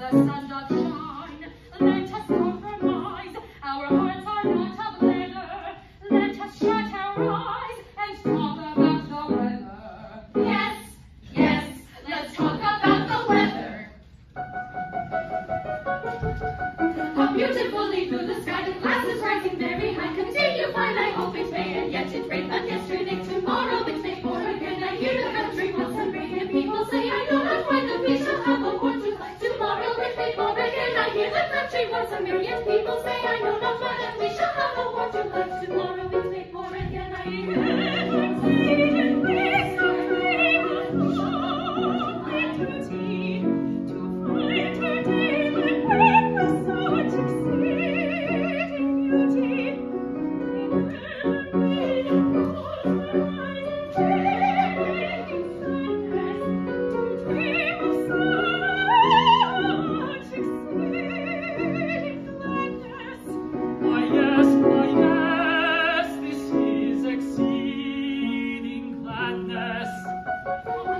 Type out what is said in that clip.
beautifully